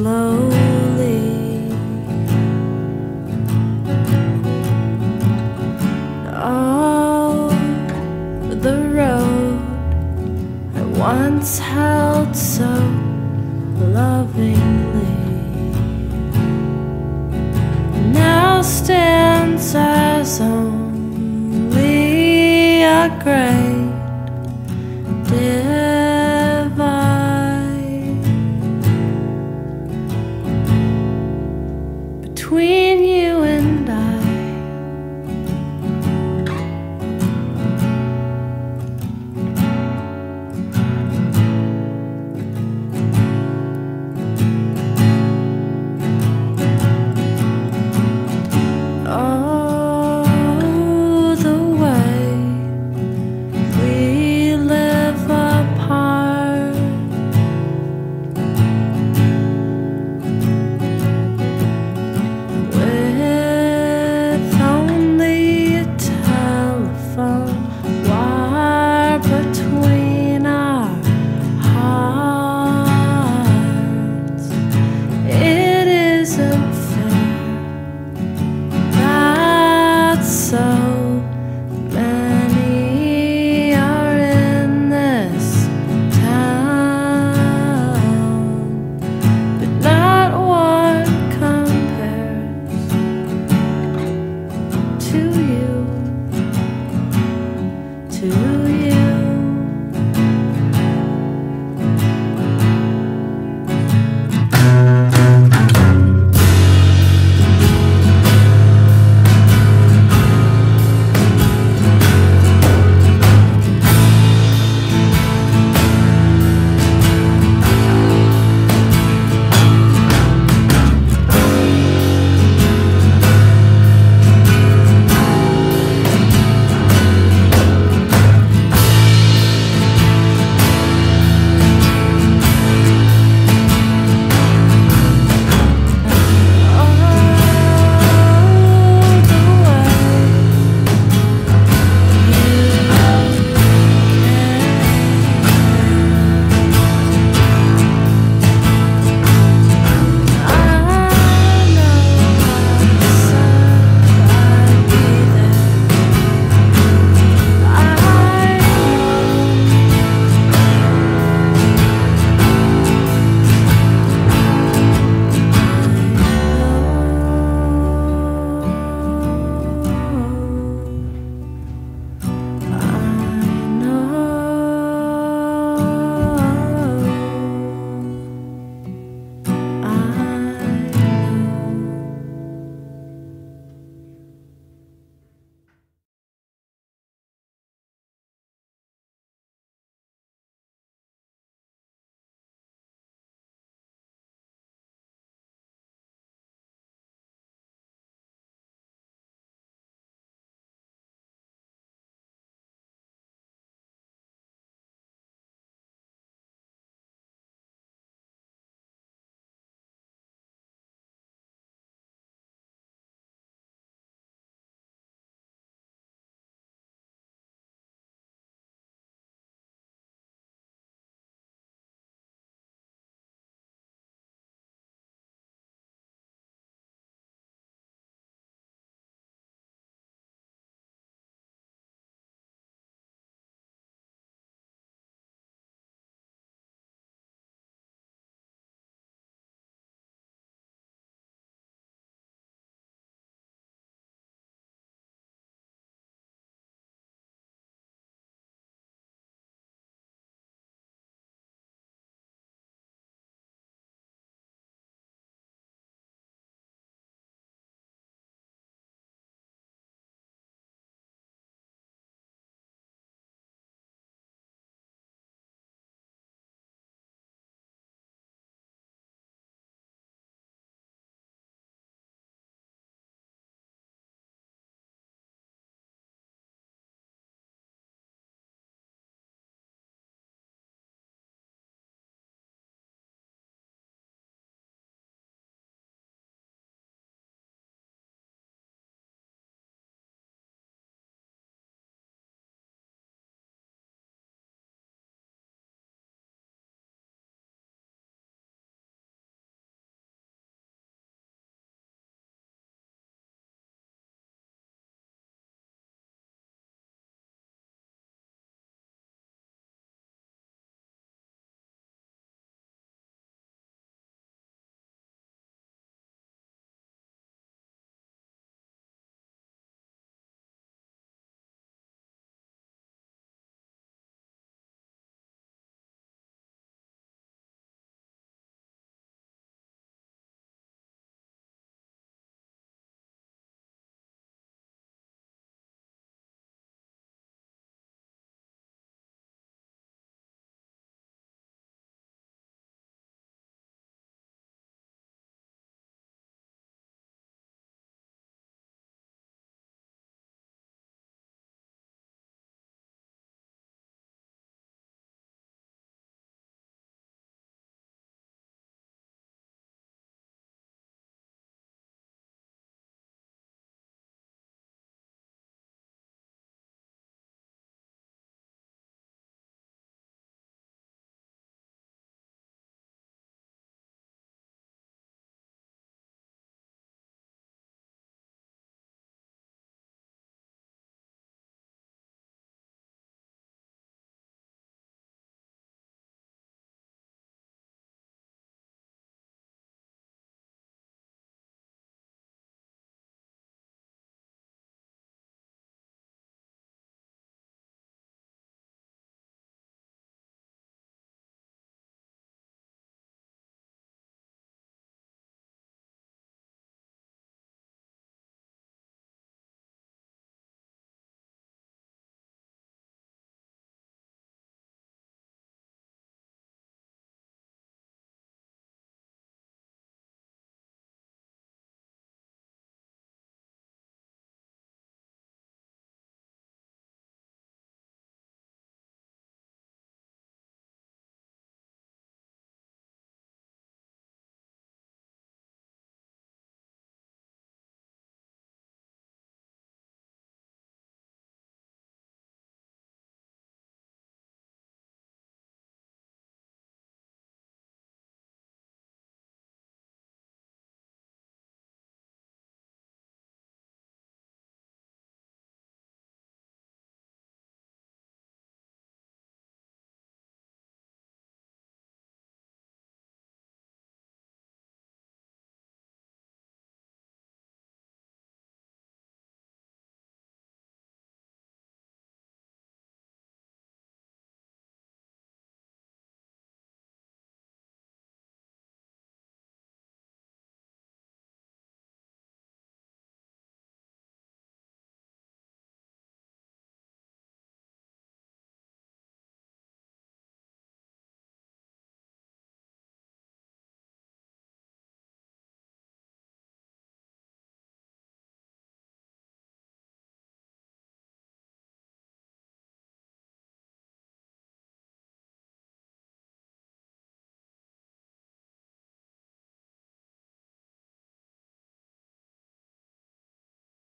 slowly. All the road I once held so lovingly now stands as only a grave.